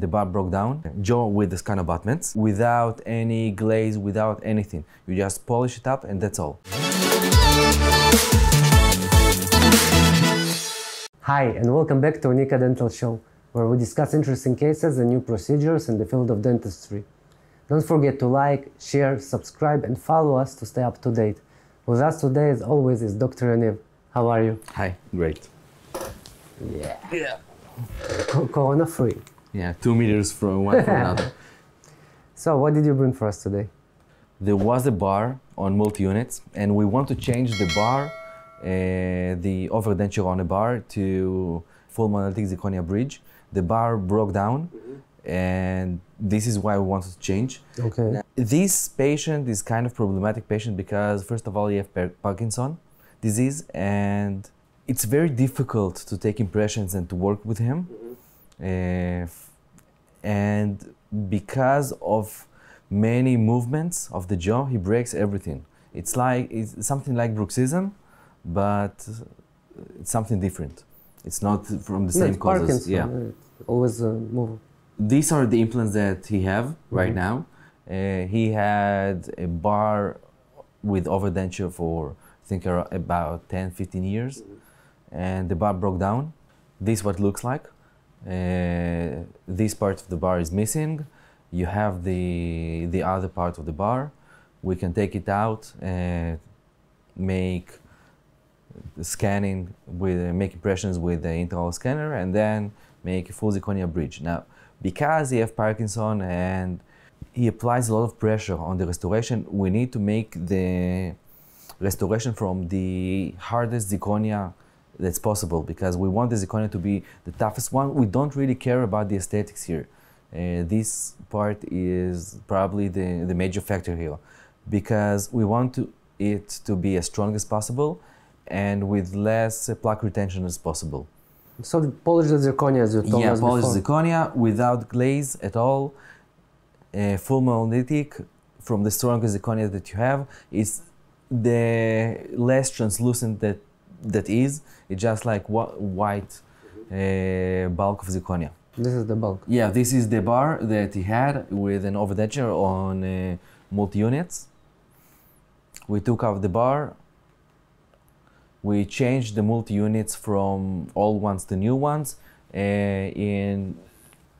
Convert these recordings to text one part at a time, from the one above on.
The bar broke down, jaw with the scan abutments, without any glaze, without anything. You just polish it up and that's all. Hi, and welcome back to Uniqa Dental Show, where we discuss interesting cases and new procedures in the field of dentistry. Don't forget to like, share, subscribe, and follow us to stay up to date. With us today, as always, is Dr. Yaniv. How are you? Hi, great. Yeah. Yeah. Co- corona free. Yeah, two meters from one from another. So, what did you bring for us today? There was a bar on multi units, and we want to change the bar, uh, the overdenture on the bar to full monolithic zirconia bridge. The bar broke down, and this is why we wanted to change. Okay. This patient is kind of problematic patient because first of all, he has Par- Parkinson disease, and it's very difficult to take impressions and to work with him. Uh, f- and because of many movements of the jaw, he breaks everything. It's like it's something like bruxism, but it's something different. It's not from the No, same causes. Parkinson. Yeah uh, Always uh, move. these are the implants that he have right now. Uh, he had a bar with overdenture for I think about 10, 15 years, and the bar broke down. This what it looks like. Uh, this part of the bar is missing. You have the the other part of the bar. We can take it out and make scanning with make impressions with the intraoral scanner, and then make a full zirconia bridge. Now, because he have Parkinson and he applies a lot of pressure on the restoration, we need to make the restoration from the hardest zirconia that's possible because we want this zirconia to be the toughest one. We don't really care about the aesthetics here. Uh, this part is probably the, the major factor here because we want to, it to be as strong as possible and with less uh, plaque retention as possible. So, the polished zirconia, as you told Yeah, us polished before. zirconia without glaze at all. Uh, full monolithic from the strongest zirconia that you have is the less translucent that that is. It's just like wh- white uh, bulk of zirconia. This is the bulk. Yeah, this is the bar that he had with an overdenture on uh, multi units. We took out the bar. We changed the multi units from old ones to new ones. Uh, in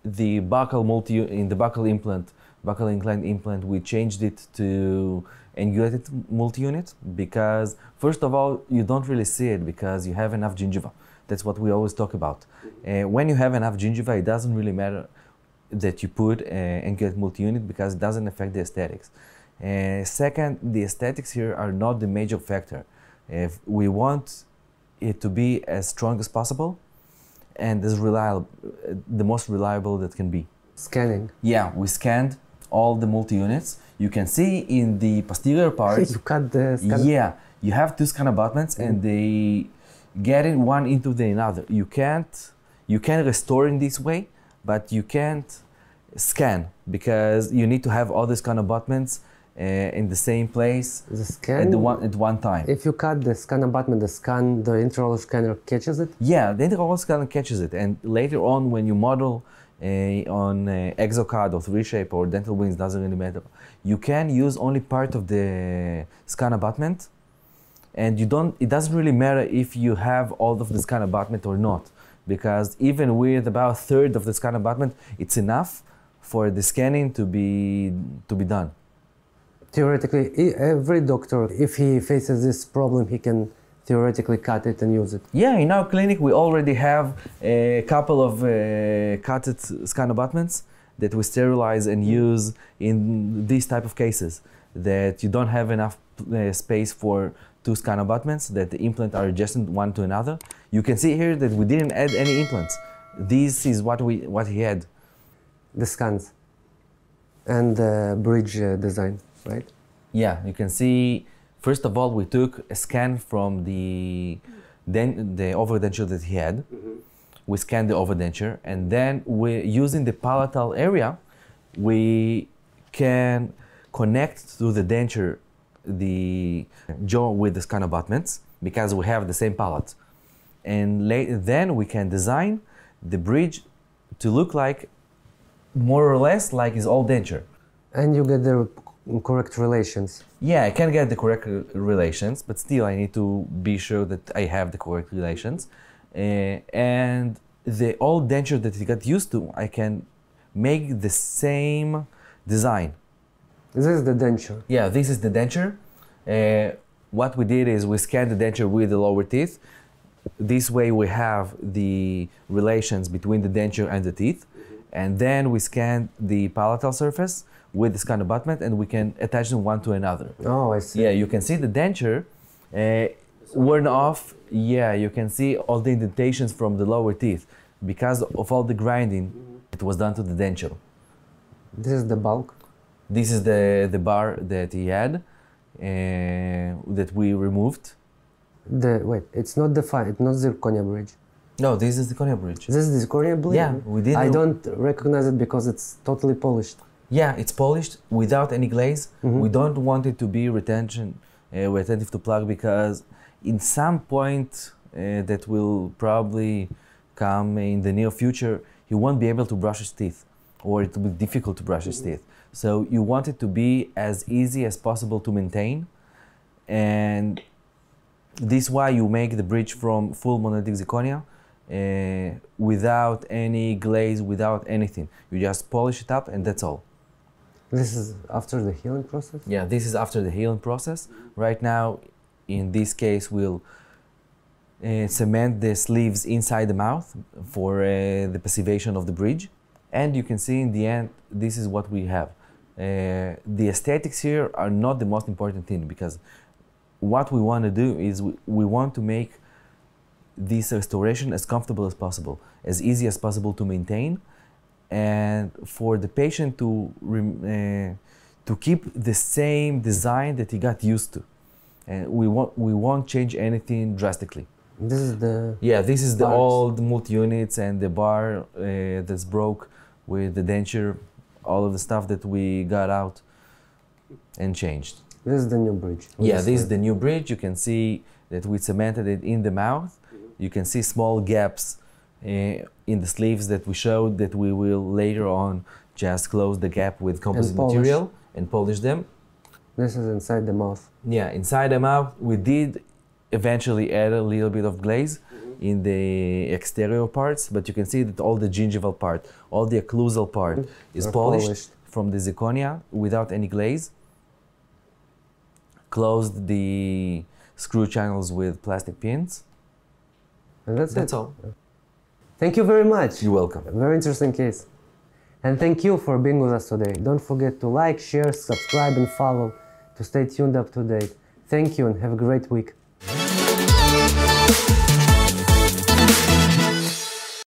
the buccal multi in the buccal implant, buccal inclined implant, we changed it to angulated multi unit because first of all you don't really see it because you have enough gingiva. That's what we always talk about. Uh, when you have enough gingiva, it doesn't really matter that you put uh, get multi-unit because it doesn't affect the aesthetics. Uh, second, the aesthetics here are not the major factor. If we want it to be as strong as possible and as reliable, uh, the most reliable that can be. Scanning. Yeah, we scanned all the multi-units. You can see in the posterior part you cut the scan. yeah, you have two scan abutments and they get in one into the another. You can't you can restore in this way, but you can't scan because you need to have all these scan abutments uh, in the same place The at scan. the one at one time. If you cut the scan abutment, the scan, the intraoral scanner catches it. Yeah, the intraoral scanner catches it, and later on, when you model on uh, exocad or 3Shape or dental wings, doesn't really matter. You can use only part of the scan abutment, and you don't. It doesn't really matter if you have all of the scan abutment or not, because even with about a third of the scan abutment, it's enough for the scanning to be to be done. Theoretically, every doctor, if he faces this problem, he can theoretically cut it and use it. Yeah, in our clinic we already have a couple of uh, cutted scan abutments that we sterilize and use in these type of cases that you don't have enough uh, space for two scan abutments that the implant are adjacent one to another. You can see here that we didn't add any implants. This is what we what he had. The scans and the bridge uh, design, right? Yeah, you can see. First of all, we took a scan from the then the overdenture that he had. Mm-hmm. We scanned the overdenture, and then we using the palatal area, we can connect to the denture the jaw with the scan abutments because we have the same palate, and la- then we can design the bridge to look like more or less like his old denture. And you get the correct relations. Yeah, I can get the correct relations, but still I need to be sure that I have the correct relations. Uh, and the old denture that he got used to, I can make the same design. This is the denture. Yeah, this is the denture. Uh, what we did is we scanned the denture with the lower teeth. This way we have the relations between the denture and the teeth. And then we scanned the palatal surface with this kind of abutment and we can attach them one to another. Oh, I see. Yeah, you can see the denture uh, worn off. Yeah, you can see all the indentations from the lower teeth because of all the grinding it was done to the denture. This is the bulk. This is the, the bar that he had uh, that we removed. The wait, it's not the fine. It's not zirconia bridge. No, this is the zirconia bridge. This is the zirconia bridge. Yeah, we did. I don't recognize it because it's totally polished. Yeah, it's polished without any glaze. We don't want it to be retention, uh, retentive to plaque because in some point uh, that will probably come in the near future, he won't be able to brush his teeth or it will be difficult to brush his teeth. So you want it to be as easy as possible to maintain and this is why you make the bridge from full monolithic zirconia uh, without any glaze, without anything. You just polish it up and that's all. This is after the healing process. Yeah, this is after the healing process. Right now, in this case, we'll uh, cement the sleeves inside the mouth for uh, the passivation of the bridge. And you can see in the end, this is what we have. Uh, the aesthetics here are not the most important thing because what we want to do is we, we want to make this restoration as comfortable as possible, as easy as possible to maintain, and for the patient to uh, to keep the same design that he got used to. And we won't we won't change anything drastically. This is the Yeah, this is the Bars. old multi units and the bar uh, that's broke with the denture, all of the stuff that we got out and changed. this is the new bridge. Yeah, This this is the new bridge. You can see that we cemented it in the mouth. You can see small gaps Uh, in the sleeves that we showed that we will later on just close the gap with composite polish. material and polish them. This is inside the mouth. Yeah, inside the mouth, we did eventually add a little bit of glaze in the exterior parts, but you can see that all the gingival part, all the occlusal part mm-hmm. is polished, polished. from the zirconia without any glaze. Closed the screw channels with plastic pins. And that's, That's it. all. Thank you very much. You're welcome. Very interesting case. And thank you for being with us today. Don't forget to like, share, subscribe, and follow to stay tuned up to date. Thank you and have a great week.